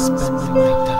spending my time.